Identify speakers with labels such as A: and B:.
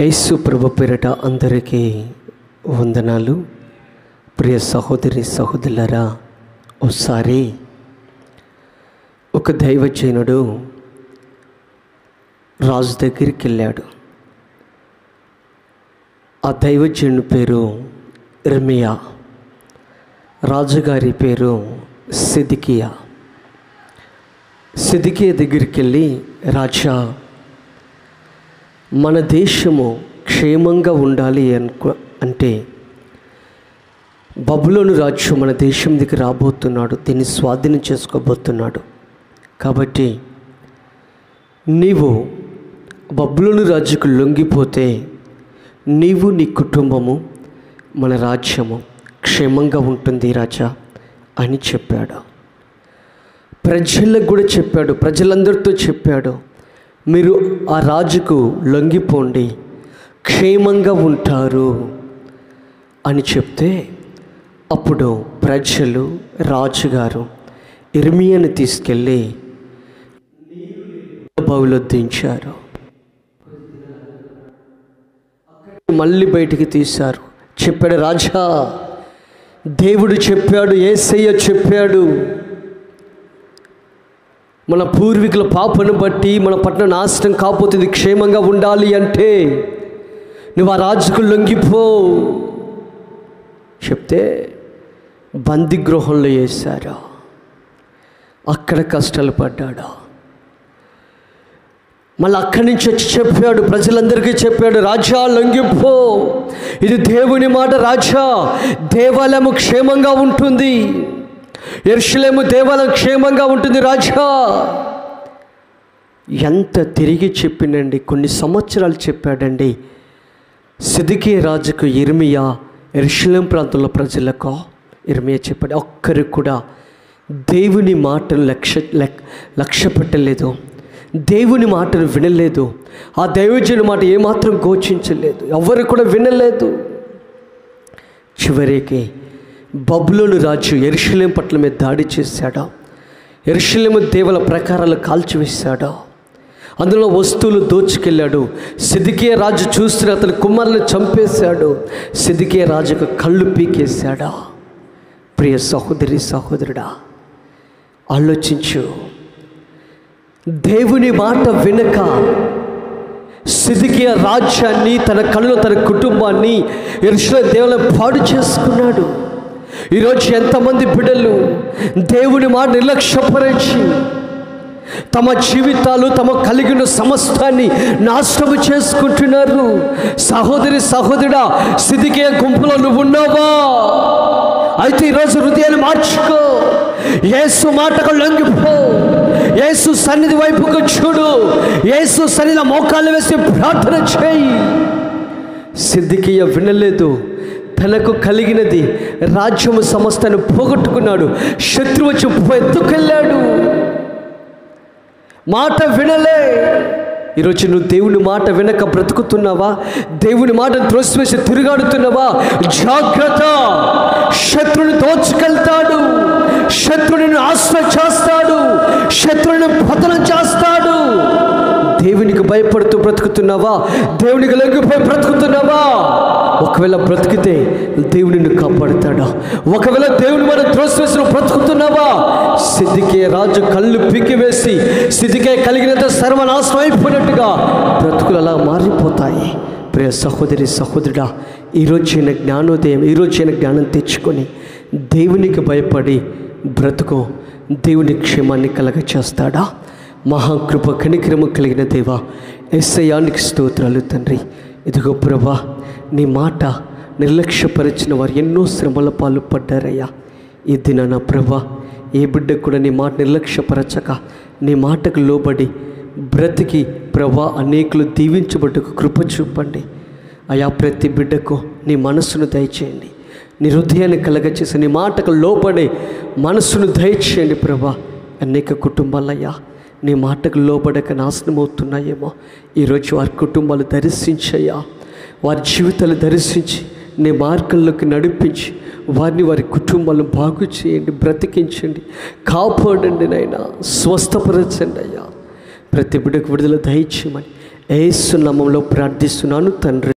A: యేసు ప్రభు పేరట అందరికీ వందనాలు. ప్రియ సహోదరి సహోదరులరా ఒకసారి ఒక దైవజనుడు రాజు దగ్గరికి వెళ్ళాడు. ఆ దైవజనుడి పేరు ఇర్మియా రాజుగారి పేరు సిదికియా సిదికియా దగ్గరికి వెళ్ళి రాజా మన దేశము క్షేమంగా ఉండాలి అనుకో అంటే బబులోను రాజు మన దేశం దగ్గర రాబోతున్నాడు దీన్ని స్వాధీనం చేసుకోబోతున్నాడు. కాబట్టి నీవు బబులోను రాజుకు లొంగిపోతే నీవు నీ కుటుంబము మన రాజ్యము క్షేమంగా ఉంటుంది రాజా అని చెప్పాడు. ప్రజలకు కూడా చెప్పాడు ప్రజలందరితో చెప్పాడు. మీరు ఆ రాజుకు లొంగిపోండి క్షేమంగా ఉంటారు అని చెప్తే అప్పుడు ప్రజలు రాజుగారు ఇర్మియాని తీసుకెళ్ళి బావిలో దించారు. మళ్ళీ బయటికి తీశారు. చెప్పాడు రాజా దేవుడు చెప్పాడు ఏసయ్య చెప్పాడు మన పూర్వీకుల పాపను బట్టి మన పట్ల నాశనం కాపోతుంది క్షేమంగా ఉండాలి అంటే నువ్వు ఆ రాజుకు లొంగిపో. చెప్తే బందిగృహంలో వేశారా? అక్కడ కష్టాలు పడ్డాడా? మళ్ళీ అక్కడి నుంచి వచ్చి చెప్పాడు ప్రజలందరికీ చెప్పాడు రాజా లొంగిపో. ఇది దేవుని మాట రాజా. దేవాలయము క్షేమంగా ఉంటుంది. ఎర్షలేము దేవాలయం క్షేమంగా ఉంటుంది రాజా. ఎంత తిరిగి చెప్పినండి కొన్ని సంవత్సరాలు చెప్పాడండి. సిదికే రాజుకు ఇర్మియా ఎరుషులేం ప్రాంతంలో ప్రజలకు ఇర్మియా చెప్పాడు. ఒక్కరికి కూడా దేవుని మాటను లక్ష్య లక్ష్య పెట్టలేదు దేవుని మాటను వినలేదు. ఆ దైవజుని మాట ఏమాత్రం గోచించలేదు. ఎవరు కూడా వినలేదు. చివరికి బబులోను రాజు ఎరుషలేం పట్ల మీద దాడి చేశాడా? ఎరుషలేము దేవుల ప్రకారాలు కాల్చివేశాడా? అందులో వస్తువులు దోచుకెళ్ళాడు. సిదికే రాజు చూస్తున్న అతని కుమారుని చంపేశాడు. సిదికే రాజుకు కళ్ళు పీకేశాడా? ప్రియ సహోదరి సహోదరుడా ఆలోచించు. దేవుని మాట వినక సిదికియ రాజ్యాన్ని తన కళ్ళు తన కుటుంబాన్ని ఎరుషుల దేవులను పాడు చేసుకున్నాడు. ఈరోజు ఎంతమంది బిడ్డలు దేవుని మాట నిర్లక్ష్యపరిచి తమ జీవితాలు తమ కలిగిన సమస్తాన్ని నాశనం చేసుకుంటున్నారు. సహోదరి సహోదరుడా సిదికే గుంపులో నువ్వు ఉన్నావా? అయితే ఈరోజు హృదయాన్ని మార్చుకో. ఏసు మాటకు లొంగిపో. ఏసు సన్నిధి వైపుకు చూడు. ఏసు సన్నిధి మోకాళ్ళు వేసి ప్రార్థన చేయి. సిద్ధికియ వినలేదు. తనకు కలిగినది. రాజ్యము సమస్తను పోగొట్టుకున్నాడు. శత్రువు చెప్పు ఎత్తుకెళ్ళాడు. మాట వినలే. ఈరోజు నువ్వు దేవుని మాట వినక బ్రతుకుతున్నావా? దేవుని మాట త్రోసివేసి తిరుగాడుతున్నావా? జాగ్రత్త. శత్రుని దోచుకెళ్తాడు. శత్రుని ఆశ్రయ చేస్తాడు. శత్రుని పతనం చేస్తాడు. దేవునికి భయపడుతూ బ్రతుకుతున్నావా? దేవునికి లొంగిపోయి బ్రతుకుతున్నావా? ఒకవేళ బ్రతికితే దేవుడిని కాపాడుతాడా? ఒకవేళ దేవుని మనం త్రోసివేసిన బ్రతుకుతున్నావా? సిద్ధికే రాజు కళ్ళు పీకివేసి సిద్ధికే కలిగినంత సర్వనాశనం అయిపోయినట్టుగా బ్రతుకులు అలా మారిపోతాయి. ప్రియ సహోదరి సహోదరుడా ఈరోజైన జ్ఞానోదయం ఈరోజైన జ్ఞానం తెచ్చుకొని దేవునికి భయపడి బ్రతుకు దేవుని క్షేమాన్ని కలగ చేస్తాడా మహాకృప కనిక్రమ కలిగిన దేవా ఎస్ఐయానికి స్తోత్రాలు తండ్రి. ఇదిగో ప్రభా నీ మాట నిర్లక్ష్యపరిచిన వారు ఎన్నో శ్రమల పాలు పడ్డారయ్యా. ఈ నా ప్రభా ఏ బిడ్డకు కూడా నీ మాట నిర్లక్ష్యపరచక నీ మాటకు లోబడి బ్రతికి ప్రభా అనేకులు దీవించబడ్డకు కృప చూపండి. అయా ప్రతి బిడ్డకు నీ మనస్సును దయచేయండి. నీ హృదయాన్ని కలగచేసి నీ మాటకు లోబడి మనస్సును దయచేయండి ప్రభా. అనేక కుటుంబాలయ్యా నీ మాటకు లోబడక నాశనం అవుతున్నాయేమో ఈరోజు వారి కుటుంబాలు దర్శించయ్యా. వారి జీవితాలు దర్శించి నీ మార్గంలోకి నడిపించి వారిని వారి కుటుంబాలను బాగు చేయండి బ్రతికించండి కాపాడండి నాయన స్వస్థపరచండి అయ్యా. ప్రతి బిడ్డకు విడుదల దయచేయమని ఏసునామంలో ప్రార్థిస్తున్నాను తండ్రి.